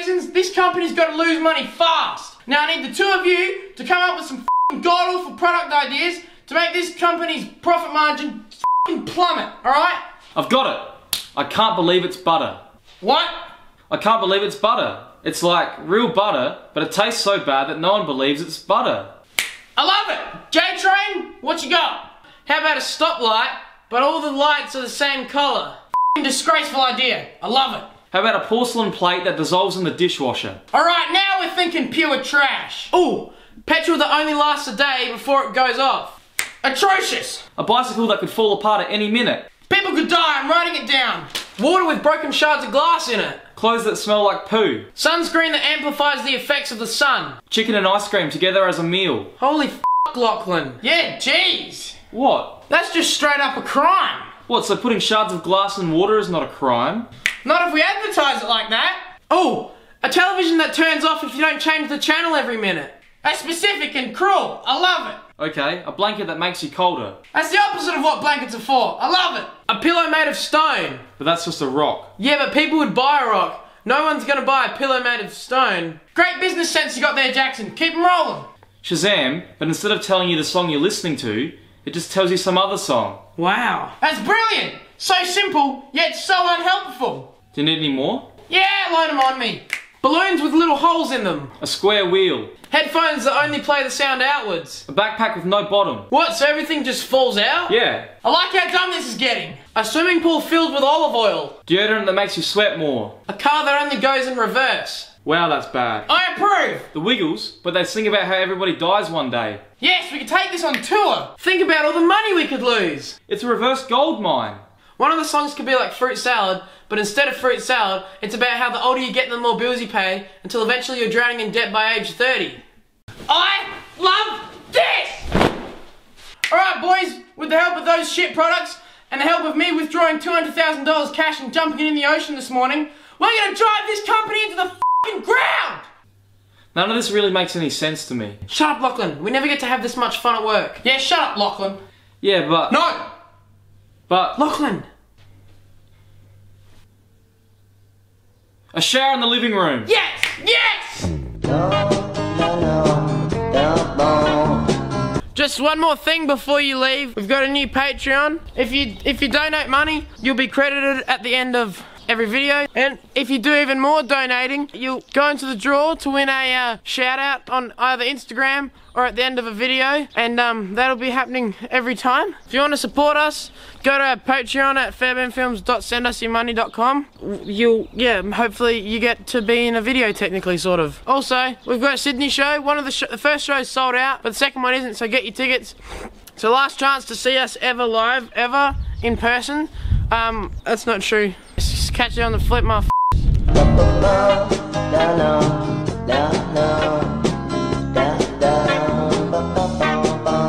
reasons, this company's got to lose money fast. Now I need the two of you to come up with some god awful product ideas to make this company's profit margin plummet, alright? I've got it. I can't believe it's butter. What? I can't believe it's butter. It's like real butter, but it tastes so bad that no one believes it's butter. I love it! J-Train, what you got? How about a stoplight, but all the lights are the same colour? disgraceful idea. I love it. How about a porcelain plate that dissolves in the dishwasher? Alright, now we're thinking pure trash. Ooh, petrol that only lasts a day before it goes off. Atrocious! A bicycle that could fall apart at any minute. People could die, I'm writing it down. Water with broken shards of glass in it. Clothes that smell like poo. Sunscreen that amplifies the effects of the sun. Chicken and ice cream together as a meal. Holy f Lachlan. Yeah, jeez. What? That's just straight up a crime. What, so putting shards of glass in water is not a crime? Not if we advertise it like that. Oh, a television that turns off if you don't change the channel every minute. That's specific and cruel. I love it. Okay, a blanket that makes you colder. That's the opposite of what blankets are for. I love it. A pillow made of stone. But that's just a rock. Yeah, but people would buy a rock. No one's gonna buy a pillow made of stone. Great business sense you got there, Jackson. Keep 'em rolling. Shazam, but instead of telling you the song you're listening to, it just tells you some other song. Wow. That's brilliant. So simple, yet so unhelpful. Do you need any more? Yeah, load them on me. Balloons with little holes in them. A square wheel. Headphones that only play the sound outwards. A backpack with no bottom. What, so everything just falls out? Yeah. I like how dumb this is getting. A swimming pool filled with olive oil. Deodorant that makes you sweat more. A car that only goes in reverse. Wow, that's bad. I approve. The Wiggles, but they sing about how everybody dies one day. Yes, we could take this on tour. Think about all the money we could lose. It's a reverse gold mine. One of the songs could be like fruit salad, but instead of fruit salad, it's about how the older you get, the more bills you pay, until eventually you're drowning in debt by age 30. I love this! Alright boys, with the help of those shit products, and the help of me withdrawing $200,000 cash and jumping it in the ocean this morning, we're gonna drive this company into the f***ing ground! None of this really makes any sense to me. Shut up, Lachlan. We never get to have this much fun at work. Yeah, shut up, Lachlan. Yeah, but... No! But... Lachlan! A shower in the living room. Yes! Yes! Just one more thing before you leave. We've got a new Patreon. If you if you donate money, you'll be credited at the end of every video. And if you do even more donating, you'll go into the draw to win a uh, shout out on either Instagram or at the end of a video. And um, that'll be happening every time. If you want to support us, go to our Patreon at fairbairnfilms.sendusyourmoney.com. You'll, yeah, hopefully you get to be in a video technically, sort of. Also, we've got a Sydney show. One of the, sh the first shows sold out, but the second one isn't, so get your tickets. So last chance to see us ever live, ever, in person. Um, that's not true. Catch you on the flip, my